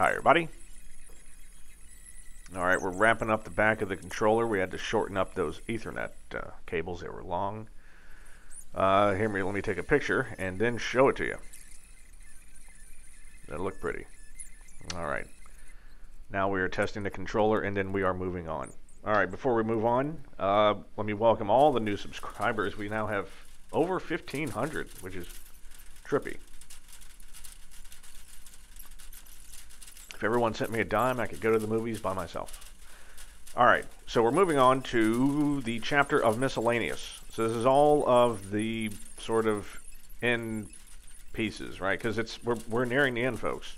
Hi, everybody. All right, we're wrapping up the back of the controller. We had to shorten up those Ethernet uh, cables. They were long. Uh, here, let me take a picture and then show it to you. That'll look pretty. All right. Now we are testing the controller and then we are moving on. All right, before we move on, uh, let me welcome all the new subscribers. We now have over 1,500, which is trippy. If everyone sent me a dime, I could go to the movies by myself. All right, so we're moving on to the chapter of miscellaneous. So this is all of the sort of end pieces, right? Because it's we're we're nearing the end, folks,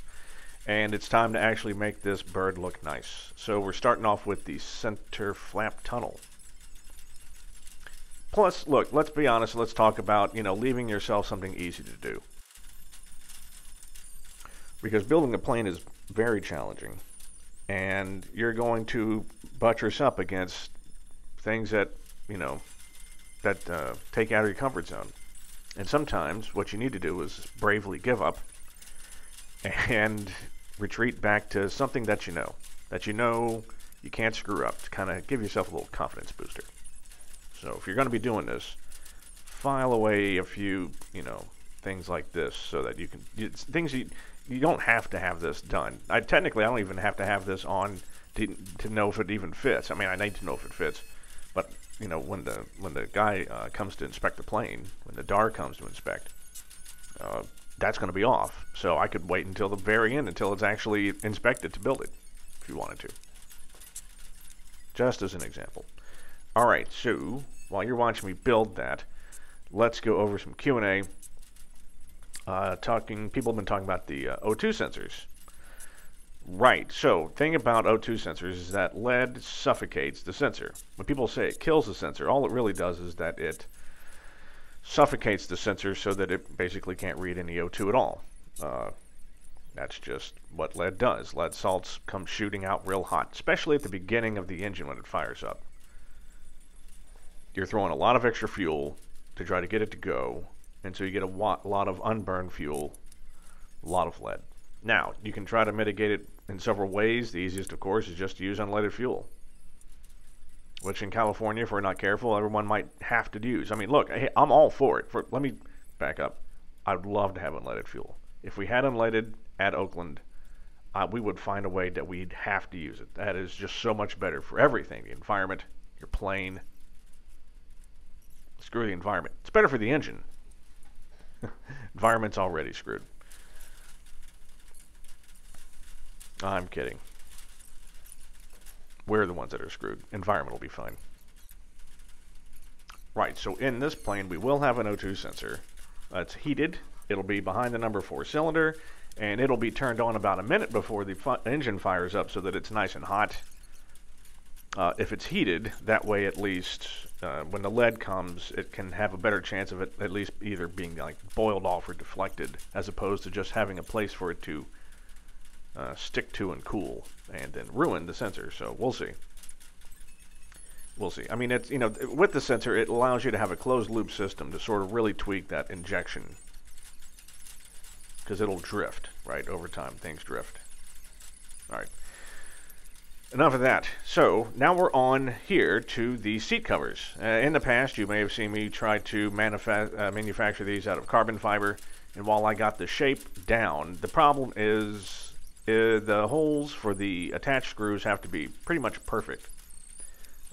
and it's time to actually make this bird look nice. So we're starting off with the center flap tunnel. Plus, look, let's be honest. Let's talk about you know leaving yourself something easy to do because building a plane is very challenging. And you're going to buttress up against things that, you know, that uh, take out of your comfort zone. And sometimes what you need to do is bravely give up and retreat back to something that you know, that you know you can't screw up to kind of give yourself a little confidence booster. So if you're going to be doing this, file away a few, you know, things like this so that you can, things you, you don't have to have this done. I technically I don't even have to have this on to, to know if it even fits. I mean, I need to know if it fits, but you know when the when the guy uh, comes to inspect the plane, when the DAR comes to inspect, uh, that's going to be off. So I could wait until the very end until it's actually inspected to build it, if you wanted to. Just as an example. All right, so while you're watching me build that, let's go over some Q and A uh, talking, people have been talking about the uh, O2 sensors. Right. So, thing about O2 sensors is that lead suffocates the sensor. When people say it kills the sensor, all it really does is that it suffocates the sensor so that it basically can't read any O2 at all. Uh, that's just what lead does. Lead salts come shooting out real hot, especially at the beginning of the engine when it fires up. You're throwing a lot of extra fuel to try to get it to go, and so you get a lot of unburned fuel, a lot of lead. Now, you can try to mitigate it in several ways. The easiest, of course, is just to use unleaded fuel, which in California, if we're not careful, everyone might have to use. I mean, look, I'm all for it. For, let me back up. I'd love to have unleaded fuel. If we had unleaded at Oakland, uh, we would find a way that we'd have to use it. That is just so much better for everything the environment, your plane. Screw the environment. It's better for the engine. Environment's already screwed. I'm kidding. We're the ones that are screwed. Environment will be fine. Right, so in this plane, we will have an O2 sensor. It's heated. It'll be behind the number 4 cylinder, and it'll be turned on about a minute before the engine fires up so that it's nice and hot. Uh, if it's heated, that way at least uh, when the lead comes, it can have a better chance of it at least either being like boiled off or deflected, as opposed to just having a place for it to uh, stick to and cool and then ruin the sensor. So we'll see. We'll see. I mean, it's you know, with the sensor, it allows you to have a closed loop system to sort of really tweak that injection because it'll drift right over time. Things drift. All right. Enough of that. So now we're on here to the seat covers. Uh, in the past, you may have seen me try to uh, manufacture these out of carbon fiber, and while I got the shape down, the problem is uh, the holes for the attached screws have to be pretty much perfect,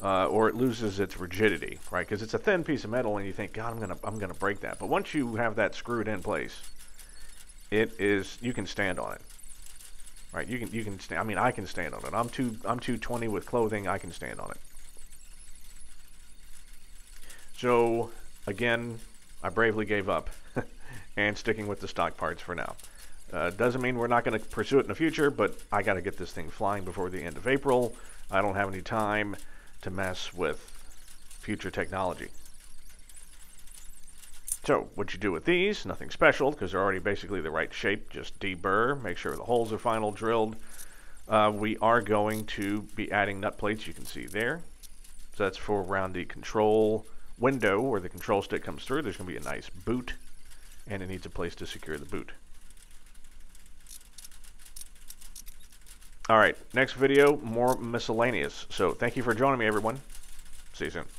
uh, or it loses its rigidity, right? Because it's a thin piece of metal, and you think, God, I'm gonna I'm gonna break that. But once you have that screwed in place, it is you can stand on it. Right, you can you can stand. I mean, I can stand on it. I'm two I'm 220 with clothing. I can stand on it. So again, I bravely gave up and sticking with the stock parts for now. Uh, doesn't mean we're not going to pursue it in the future, but I got to get this thing flying before the end of April. I don't have any time to mess with future technology. So what you do with these, nothing special because they're already basically the right shape. Just deburr, make sure the holes are final drilled. Uh, we are going to be adding nut plates, you can see there. So that's for around the control window where the control stick comes through. There's going to be a nice boot, and it needs a place to secure the boot. All right, next video, more miscellaneous. So thank you for joining me, everyone. See you soon.